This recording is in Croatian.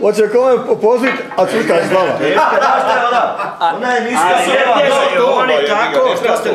Hoće kome pozvit, a cuka je slava. Ona je niska A sjeva, je, to, to. oni tako, što ste